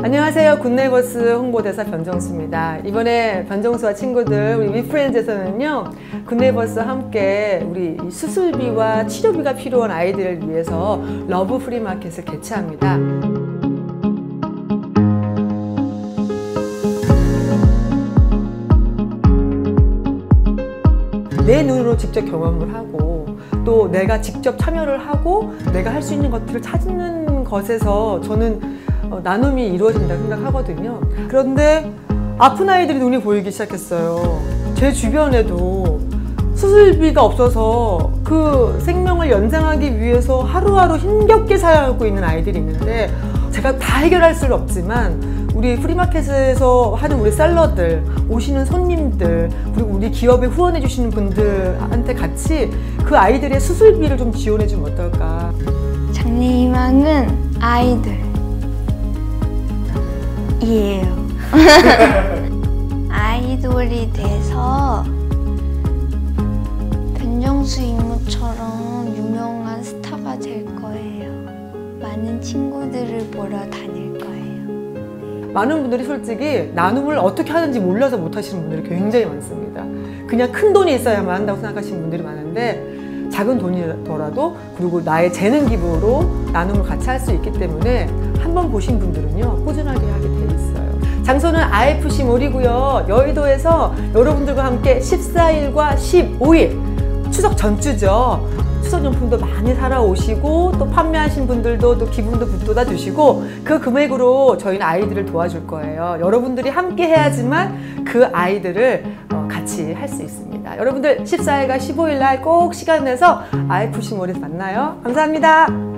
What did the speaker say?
안녕하세요. 굿네이버스 홍보대사 변정수입니다. 이번에 변정수와 친구들 우리 위프렌즈에서는요. 굿네이버스와 함께 우리 이 수술비와 치료비가 필요한 아이들을 위해서 러브 플리마켓을 개최합니다. 내 눈으로 직접 경험을 하고 또 내가 직접 참여를 하고 내가 할 수 있는 것들을 찾는 것에서 저는 어, 나눔이 이루어진다 생각하거든요. 그런데 아픈 아이들이 눈이 보이기 시작했어요. 제 주변에도 수술비가 없어서 그 생명을 연장하기 위해서 하루하루 힘겹게 살아가고 있는 아이들이 있는데 제가 다 해결할 수는 없지만 우리 프리마켓에서 하는 우리 셀러들, 오시는 손님들, 그리고 우리 기업에 후원해 주시는 분들한테 같이 그 아이들의 수술비를 좀 지원해 주면 어떨까. 장래희망은 아이들 이에요. 아이돌이 돼서 변정수 이모처럼 유명한 스타가 될 거예요. 많은 친구들을 보러 다닐 거예요. 많은 분들이 솔직히 나눔을 어떻게 하는지 몰라서 못 하시는 분들이 굉장히 많습니다. 그냥 큰 돈이 있어야만 한다고 생각하시는 분들이 많은데 작은 돈이더라도 그리고 나의 재능 기부로 나눔을 같이 할 수 있기 때문에 한번 보신 분들은요 꾸준하게 하게 돼 있어요. 장소는 IFC 몰이고요. 여의도에서 여러분들과 함께 14일과 15일 추석 전주죠. 추석 용품도 많이 사러 오시고 또 판매하신 분들도 또 기분도 북돋아 주시고 그 금액으로 저희는 아이들을 도와줄 거예요. 여러분들이 함께 해야지만 그 아이들을 어, 같이 할 수 있습니다. 여러분들 14일과 15일 날 꼭 시간 내서 IFC 몰에서 만나요. 감사합니다.